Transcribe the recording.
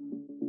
you.